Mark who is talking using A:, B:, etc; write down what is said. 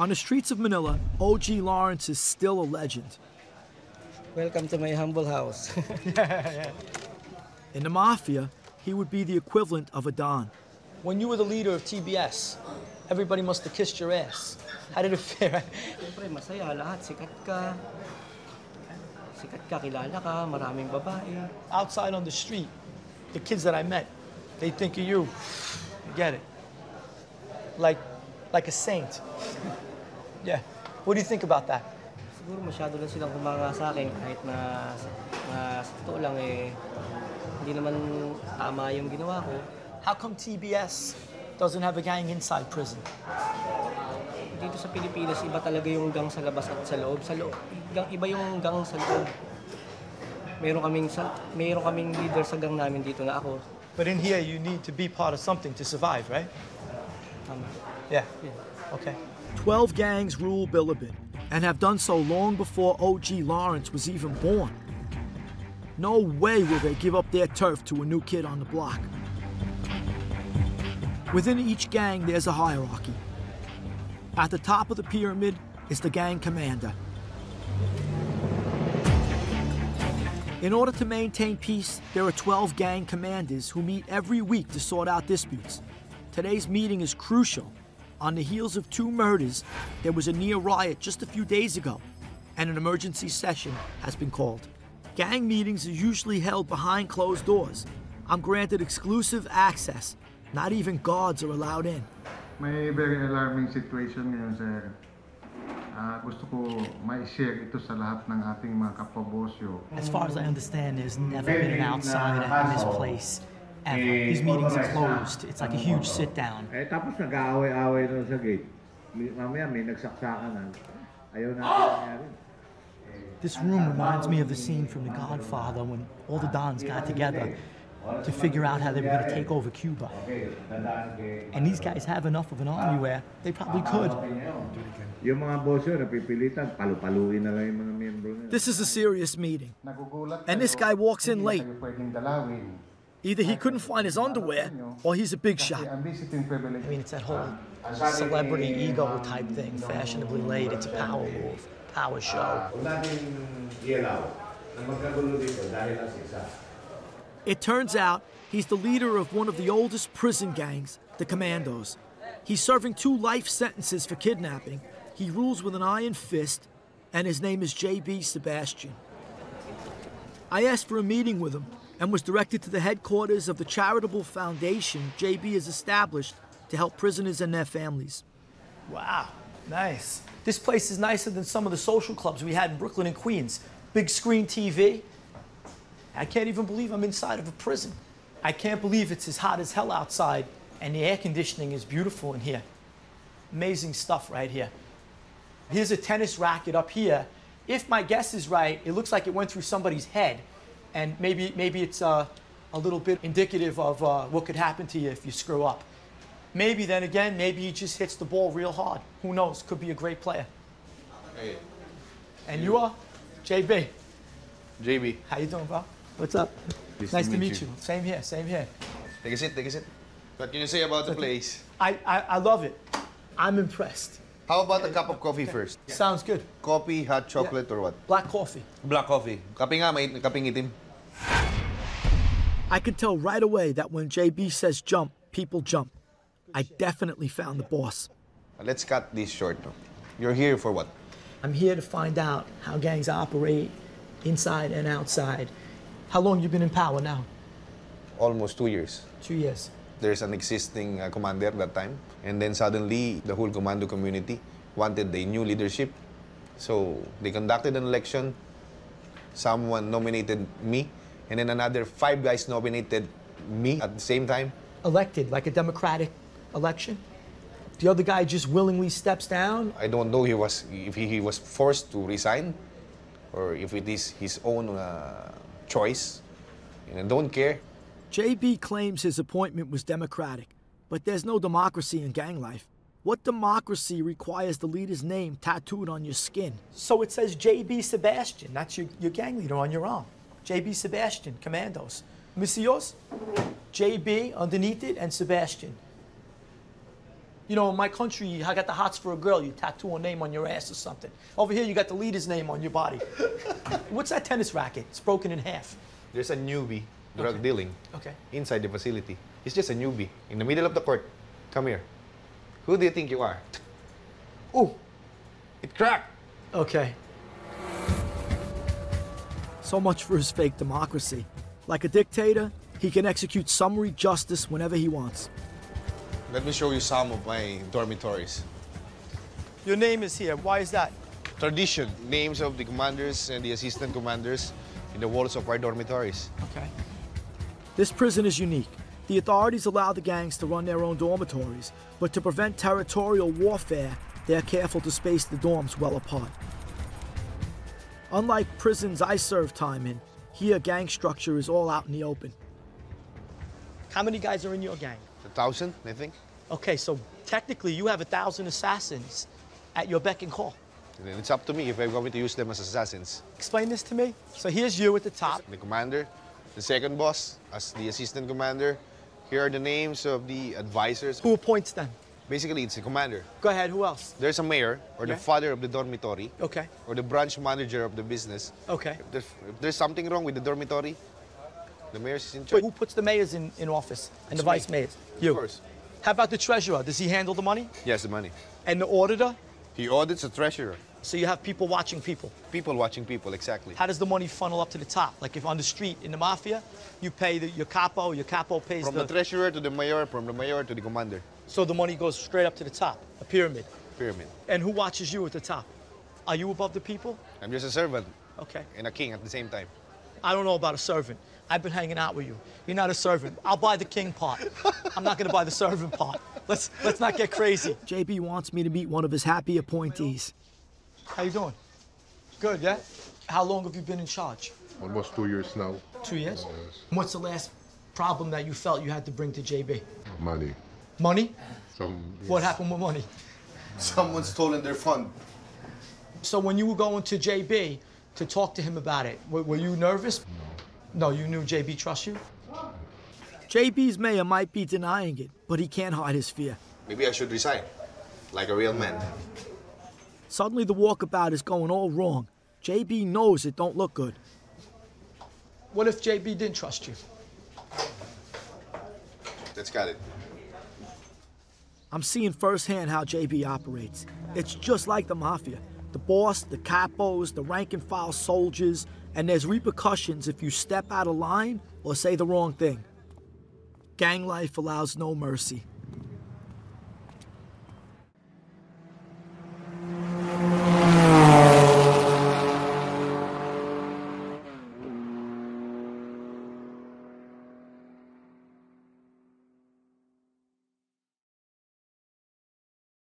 A: On the streets of Manila, OG Lawrence is still a legend.
B: Welcome to my humble house.
A: In the mafia, he would be the equivalent of a Don.
C: When you were the leader of TBS, everybody must have kissed your ass. How did it fare?
B: Siyempre, masaya lahat. Sikat ka. Sikat ka, kilala ka, maraming babae.
C: Outside on the street, the kids that I met, they think of you. You get it? Like, like a saint. yeah. What do you think about that?
B: Siguro masyado lang silang kumanga sa akin kahit na, na sa totoo lang eh, hindi naman tama yung ginawa ko.
C: How come TBS doesn't have a gang inside prison?
B: Dito sa Pilipinas, iba talaga yung gang sa labas at sa loob. Sa loob, gang, iba yung gang sa loob. Meron kaming, sa, meron kaming leader sa gang namin dito na ako.
C: But in here, you need to be part of something to survive, right?
B: Tama.
C: Yeah.
B: Yeah.
C: Okay.
A: 12 gangs rule Bilibid and have done so long before OG Lawrence was even born. No way will they give up their turf to a new kid on the block. Within each gang, there's a hierarchy. At the top of the pyramid is the gang commander. In order to maintain peace, there are 12 gang commanders who meet every week to sort out disputes. Today's meeting is crucial. On the heels of two murders, there was a near riot just a few days ago, and an emergency session has been called. Gang meetings are usually held behind closed doors. I'm granted exclusive access. Not even guards are allowed in.
D: May very alarming situation ngayon, sir. Ah, gusto ko ma-share ito sa lahat ng ating mga kapabosyo.
E: As far as I understand, there's never been an outsider in this place ever. These meetings are closed. It's like a huge sit down.
F: Eh, tapos nag-aaway-aaway doon sa gate. Mamaya may nagsaksakan na. Ayaw natin nangyari.
E: This room reminds me of the scene from The Godfather when all the Dons got together to figure out how they were going to take over Cuba. And these guys have enough of an army where they probably could.
F: Yung mga boss yun, napipilitan, palu-paluin na lang yung mga miyembro nila.
A: This is a serious meeting. And this guy walks in late.
D: Kayo pwedeng dalawin.
A: Either he couldn't find his underwear or he's a big shot.
D: ang visiting privilege
E: I mean, it's that whole uh, celebrity ego um, type thing, fashionably late. It's a power move, power show.
F: Huwag natin i-allow na magkagulo dito dahil lang sa isa.
A: It turns out he's the leader of one of the oldest prison gangs, the Commandos. He's serving two life sentences for kidnapping. He rules with an iron fist, and his name is J.B. Sebastian. I asked for a meeting with him and was directed to the headquarters of the charitable foundation JB has established to help prisoners and their families.
C: Wow. Nice. This place is nicer than some of the social clubs we had in Brooklyn and Queens. Big screen TV. I can't even believe I'm inside of a prison. I can't believe it's as hot as hell outside and the air conditioning is beautiful in here. Amazing stuff right here. Here's a tennis racket up here. If my guess is right, it looks like it went through somebody's head. And maybe, maybe it's uh, a little bit indicative of uh, what could happen to you if you screw up. Maybe then again, maybe he just hits the ball real hard. Who knows? Could be a great player. Hey. And you are? JB.
G: JB,
C: How you doing, bro? What's up?
G: Nice to
C: to
G: meet
C: meet
G: you.
C: you. Same here, same here.
G: take a seat, take a seat. What can you say about the place?
C: I, I, I love it. I'm impressed.
G: How about a cup of coffee first?
C: Sounds good.
G: Coffee, hot chocolate, or what?
C: Black coffee.
G: Black coffee. Kape nga, may kaping itim.
A: I could tell right away that when JB says jump, people jump. I definitely found the boss.
G: Let's cut this short. You're here for what?
C: I'm here to find out how gangs operate inside and outside. How long you been in power now?
G: Almost two years.
C: Two years.
G: There's an existing uh, commander at that time. And then suddenly, the whole commando community wanted a new leadership. So they conducted an election. Someone nominated me. And then another five guys nominated me at the same time.
C: Elected like a democratic election. The other guy just willingly steps down.
G: I don't know he was, if he, he was forced to resign or if it is his own uh, choice. And I don't care.
A: JB claims his appointment was democratic, but there's no democracy in gang life. What democracy requires the leader's name tattooed on your skin?
C: So it says JB Sebastian. That's your, your gang leader on your arm. JB Sebastian, Commandos. Let me see yours. JB underneath it and Sebastian. You know, in my country, I got the hots for a girl. You tattoo a name on your ass or something. Over here, you got the leader's name on your body. What's that tennis racket? It's broken in half.
G: There's a newbie drug
C: Okay.
G: dealing
C: Okay.
G: inside the facility. He's just a newbie in the middle of the court. Come here. Who do you think you are?
C: Ooh.
G: It cracked.
C: Okay.
A: So much for his fake democracy. Like a dictator, he can execute summary justice whenever he wants.
G: Let me show you some of my dormitories.
C: Your name is here. Why is that?
G: Tradition, names of the commanders and the assistant commanders in the walls of our dormitories.
C: Okay.
A: This prison is unique. The authorities allow the gangs to run their own dormitories, but to prevent territorial warfare, they're careful to space the dorms well apart. Unlike prisons I served time in, here gang structure is all out in the open.
C: How many guys are in your gang?
G: A thousand, I think.
C: Okay, so technically you have a thousand assassins at your beck and call.
G: And it's up to me if I'm going to use them as assassins.
C: Explain this to me. So here's you at the top.
G: The commander, the second boss as the assistant commander. Here are the names of the advisors.
C: Who appoints them?
G: Basically, it's the commander.
C: Go ahead, who else?
G: There's a mayor or the father of the dormitory
C: Okay,
G: or the branch manager of the business.
C: okay.
G: If there's, if there's something wrong with the dormitory, the mayor is in
C: Wait,
G: charge.
C: who puts the mayors in, in office and the
G: me.
C: vice mayors? You.
G: Of course.
C: How about the treasurer? Does he handle the money?
G: Yes, the money.
C: And the auditor?
G: He audits the treasurer.
C: So you have people watching people.
G: People watching people, exactly.
C: How does the money funnel up to the top? Like if on the street in the mafia, you pay the, your capo, your capo pays the.
G: From the treasurer to the mayor, from the mayor to the commander.
C: so the money goes straight up to the top, a pyramid.
G: Pyramid.
C: And who watches you at the top? Are you above the people?
G: I'm just a servant
C: Okay.
G: and a king at the same time.
C: I don't know about a servant. I've been hanging out with you. You're not a servant. I'll buy the king part. I'm not gonna buy the servant part. Let's let's not get crazy.
A: JB wants me to meet one of his happy appointees.
C: How you doing? Good, yeah? How long have you been in charge?
H: Almost two years now.
C: Two years? What's the last problem that you felt you had to bring to JB?
H: Money.
C: Money?
H: Some
C: What happened with money?
G: Someone stolen their fund.
C: So when you were going to JB to talk to him about it, were, were you nervous? No. No, you knew JB trusts you?
A: JB's mayor might be denying it, but he can't hide his fear.
G: Maybe I should resign, like a real man.
A: Suddenly the walkabout is going all wrong. JB knows it don't look good.
C: What if JB didn't trust you?
G: That's got it.
A: I'm seeing firsthand how JB operates. It's just like the mafia. The boss, the capos, the rank and file soldiers, and there's repercussions if you step out of line or say the wrong thing. Gang life allows no mercy.